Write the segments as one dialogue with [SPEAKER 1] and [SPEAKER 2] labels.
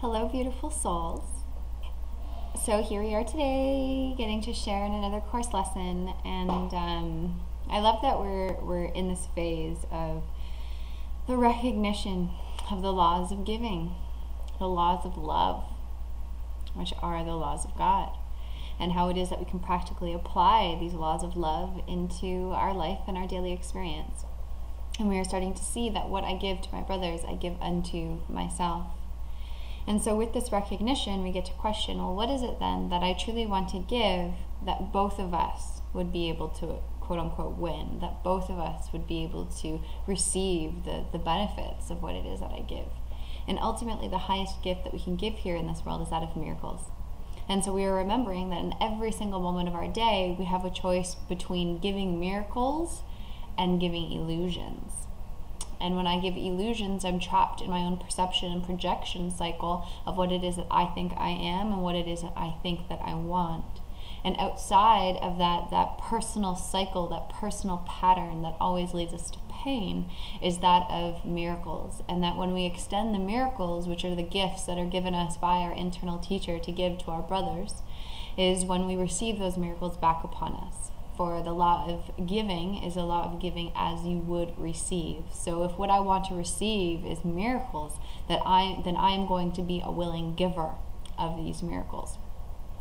[SPEAKER 1] Hello, beautiful souls. So here we are today, getting to share in another course lesson, and um, I love that we're we're in this phase of the recognition of the laws of giving, the laws of love, which are the laws of God, and how it is that we can practically apply these laws of love into our life and our daily experience. And we are starting to see that what I give to my brothers, I give unto myself. And so, with this recognition, we get to question well, what is it then that I truly want to give that both of us would be able to, quote unquote, win, that both of us would be able to receive the, the benefits of what it is that I give? And ultimately, the highest gift that we can give here in this world is that of miracles. And so we are remembering that in every single moment of our day, we have a choice between giving miracles and giving illusions. And when I give illusions, I'm trapped in my own perception and projection cycle of what it is that I think I am and what it is that I think that I want. And outside of that, that personal cycle, that personal pattern that always leads us to pain, is that of miracles. And that when we extend the miracles, which are the gifts that are given us by our internal teacher to give to our brothers, is when we receive those miracles back upon us for the law of giving is a law of giving as you would receive. So if what I want to receive is miracles, that I then I am going to be a willing giver of these miracles.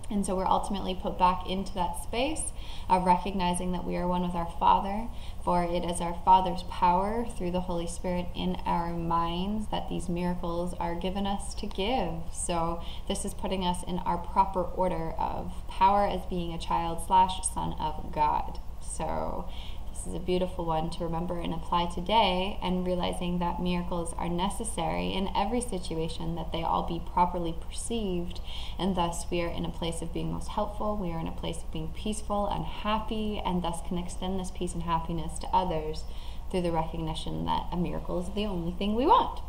[SPEAKER 1] And so we're ultimately put back into that space of recognizing that we are one with our Father, for it is our Father's power through the Holy Spirit in our minds that these miracles are given us to give. So this is putting us in our proper order of power as being a child slash son of God. So is a beautiful one to remember and apply today, and realizing that miracles are necessary in every situation, that they all be properly perceived, and thus we are in a place of being most helpful, we are in a place of being peaceful and happy, and thus can extend this peace and happiness to others through the recognition that a miracle is the only thing we want.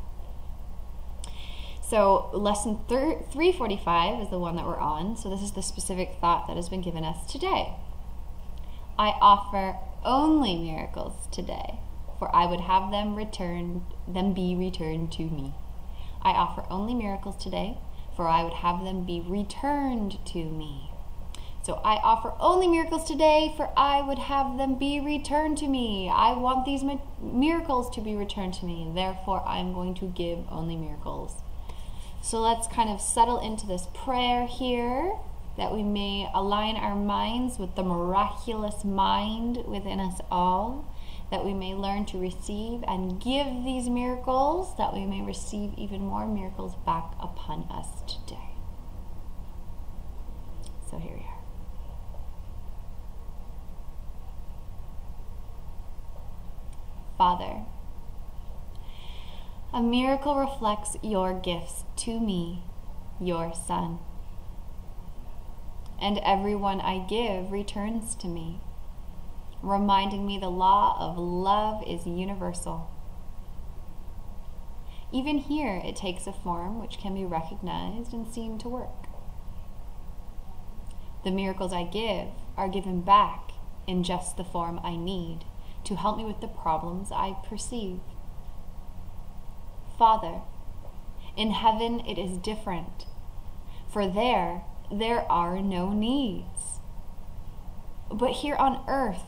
[SPEAKER 1] So, lesson 345 is the one that we're on. So, this is the specific thought that has been given us today. I offer only miracles today, for I would have them returned, them be returned to me. I offer only miracles today, for I would have them be returned to me. So I offer only miracles today, for I would have them be returned to me. I want these miracles to be returned to me, therefore I'm going to give only miracles. So let's kind of settle into this prayer here that we may align our minds with the miraculous mind within us all, that we may learn to receive and give these miracles, that we may receive even more miracles back upon us today. So here we are. Father, a miracle reflects your gifts to me, your Son and everyone I give returns to me, reminding me the law of love is universal. Even here, it takes a form which can be recognized and seen to work. The miracles I give are given back in just the form I need to help me with the problems I perceive. Father, in heaven it is different, for there there are no needs. But here on earth,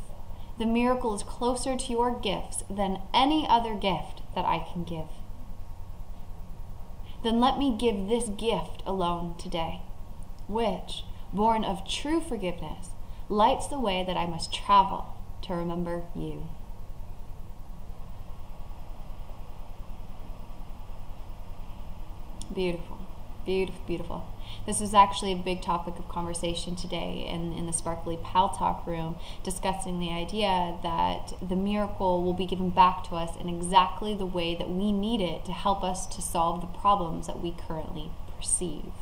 [SPEAKER 1] the miracle is closer to your gifts than any other gift that I can give. Then let me give this gift alone today, which, born of true forgiveness, lights the way that I must travel to remember you. Beautiful, beautiful, beautiful. This was actually a big topic of conversation today in, in the Sparkly Pal Talk room, discussing the idea that the miracle will be given back to us in exactly the way that we need it to help us to solve the problems that we currently perceive.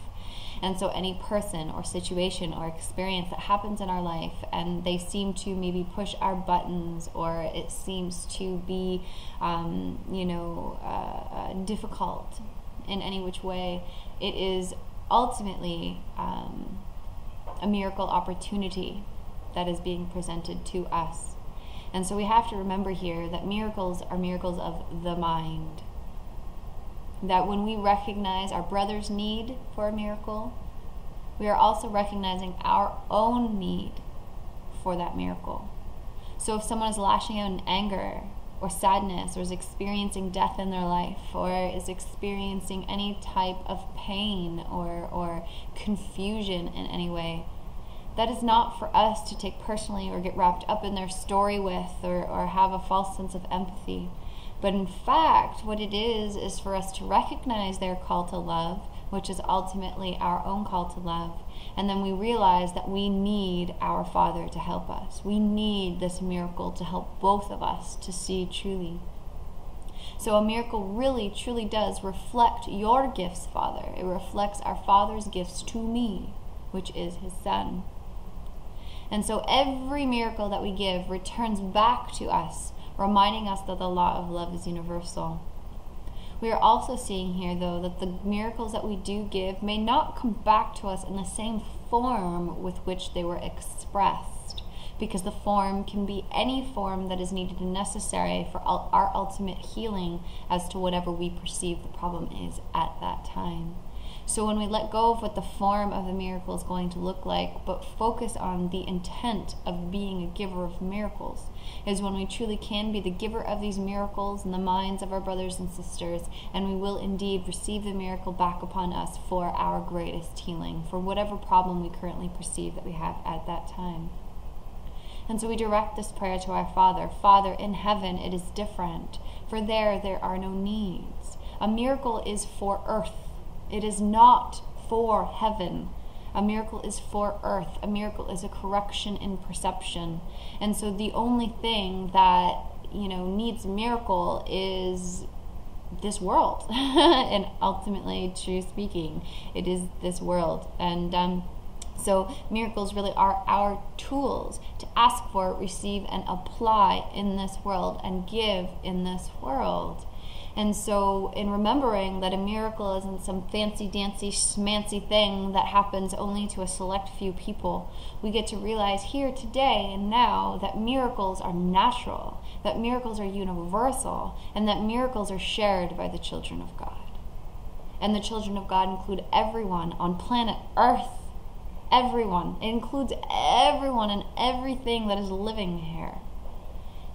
[SPEAKER 1] And so, any person or situation or experience that happens in our life and they seem to maybe push our buttons or it seems to be, um, you know, uh, uh, difficult in any which way, it is ultimately um, a miracle opportunity that is being presented to us. And so we have to remember here that miracles are miracles of the mind. that when we recognize our brother's need for a miracle, we are also recognizing our own need for that miracle. So if someone is lashing out in anger or sadness or is experiencing death in their life or is experiencing any type of pain or, or confusion in any way, that is not for us to take personally or get wrapped up in their story with or, or have a false sense of empathy. But in fact, what it is, is for us to recognize their call to love, which is ultimately our own call to love. And then we realize that we need our Father to help us. We need this miracle to help both of us to see truly. So a miracle really, truly does reflect your gifts, Father. It reflects our Father's gifts to me, which is His Son. And so every miracle that we give returns back to us reminding us that the law of love is universal. We are also seeing here, though, that the miracles that we do give may not come back to us in the same form with which they were expressed, because the form can be any form that is needed and necessary for our ultimate healing as to whatever we perceive the problem is at that time. So when we let go of what the form of the miracle is going to look like, but focus on the intent of being a giver of miracles, is when we truly can be the giver of these miracles in the minds of our brothers and sisters, and we will indeed receive the miracle back upon us for our greatest healing, for whatever problem we currently perceive that we have at that time. And so we direct this prayer to our Father Father, in heaven it is different, for there there are no needs. A miracle is for earth it is not for heaven. A miracle is for earth. A miracle is a correction in perception. And so the only thing that, you know, needs miracle is this world. and ultimately, true speaking, it is this world. And um, so miracles really are our tools to ask for, receive, and apply in this world and give in this world. And so, in remembering that a miracle isn't some fancy dancy schmancy thing that happens only to a select few people, we get to realize here today and now that miracles are natural, that miracles are universal, and that miracles are shared by the children of God. And the children of God include everyone on planet Earth. Everyone. It includes everyone and everything that is living here.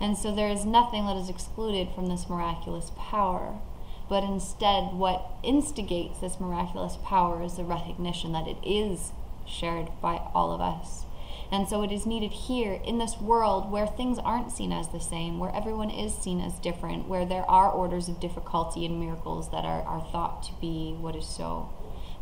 [SPEAKER 1] And so there is nothing that is excluded from this miraculous power. But instead, what instigates this miraculous power is the recognition that it is shared by all of us. And so it is needed here in this world where things aren't seen as the same, where everyone is seen as different, where there are orders of difficulty and miracles that are, are thought to be what is so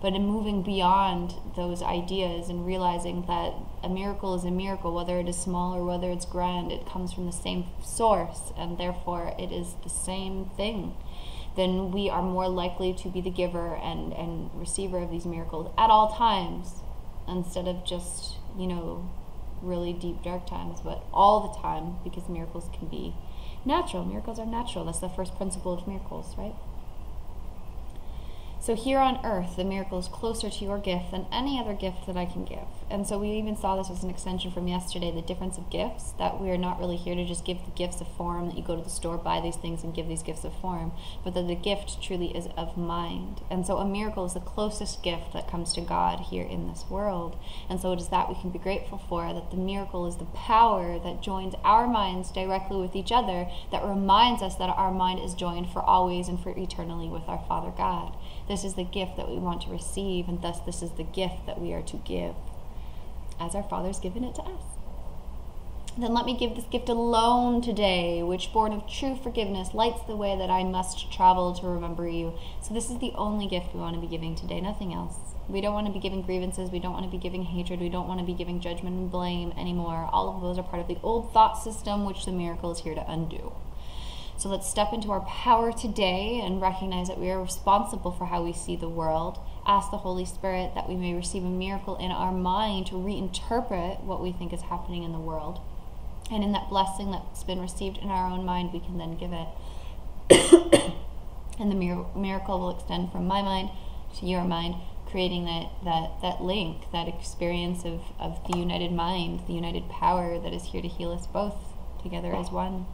[SPEAKER 1] but in moving beyond those ideas and realizing that a miracle is a miracle, whether it is small or whether it's grand, it comes from the same source, and therefore it is the same thing, then we are more likely to be the giver and, and receiver of these miracles at all times instead of just, you know, really deep, dark times, but all the time because miracles can be natural. Miracles are natural. That's the first principle of miracles, right? So here on earth, the miracle is closer to your gift than any other gift that I can give. And so we even saw this as an extension from yesterday the difference of gifts, that we are not really here to just give the gifts of form, that you go to the store, buy these things, and give these gifts of form, but that the gift truly is of mind. And so a miracle is the closest gift that comes to God here in this world. And so it is that we can be grateful for, that the miracle is the power that joins our minds directly with each other, that reminds us that our mind is joined for always and for eternally with our Father God. This is the gift that we want to receive, and thus this is the gift that we are to give, as our Father's given it to us. Then let me give this gift alone today, which, born of true forgiveness, lights the way that I must travel to remember you. So, this is the only gift we want to be giving today, nothing else. We don't want to be giving grievances. We don't want to be giving hatred. We don't want to be giving judgment and blame anymore. All of those are part of the old thought system, which the miracle is here to undo. So let's step into our power today and recognize that we are responsible for how we see the world. Ask the Holy Spirit that we may receive a miracle in our mind to reinterpret what we think is happening in the world. And in that blessing that's been received in our own mind, we can then give it. and the miracle will extend from my mind to your mind, creating that, that, that link, that experience of, of the united mind, the united power that is here to heal us both together as one.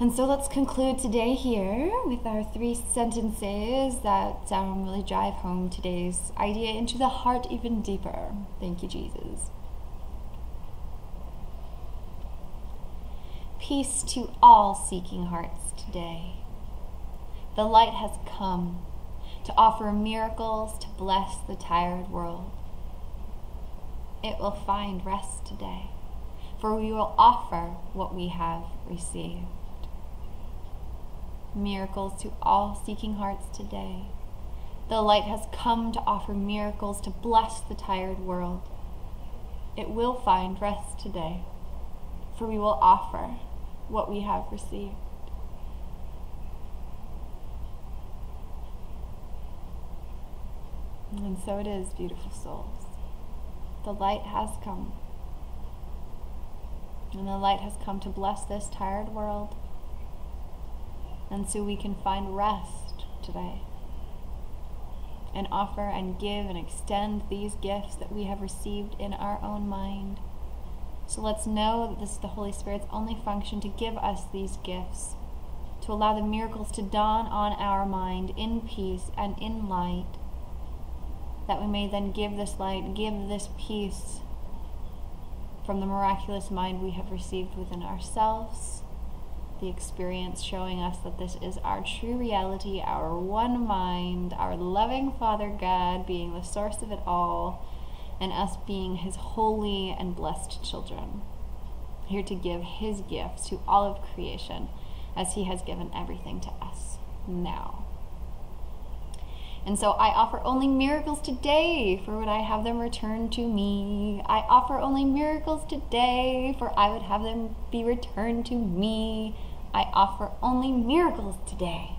[SPEAKER 1] And so let's conclude today here with our three sentences that um, really drive home today's idea into the heart even deeper. Thank you, Jesus. Peace to all seeking hearts today. The light has come to offer miracles to bless the tired world. It will find rest today, for we will offer what we have received miracles to all seeking hearts today. The light has come to offer miracles to bless the tired world. It will find rest today, for we will offer what we have received. And so it is, beautiful souls. The light has come. And the light has come to bless this tired world and so we can find rest today and offer and give and extend these gifts that we have received in our own mind. So let's know that this is the Holy Spirit's only function to give us these gifts, to allow the miracles to dawn on our mind in peace and in light, that we may then give this light, give this peace from the miraculous mind we have received within ourselves the experience showing us that this is our true reality, our one mind, our loving Father God being the source of it all, and us being His holy and blessed children. Here to give His gifts to all of creation as He has given everything to us now. And so I offer only miracles today, for would I have them returned to me. I offer only miracles today, for I would have them be returned to me. I offer only miracles today,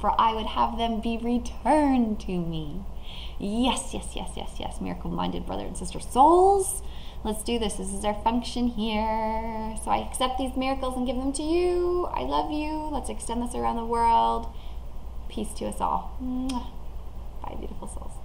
[SPEAKER 1] for I would have them be returned to me. Yes, yes, yes, yes, yes, miracle minded brother and sister souls. Let's do this. This is our function here. So I accept these miracles and give them to you. I love you. Let's extend this around the world. Peace to us all. Bye, beautiful souls.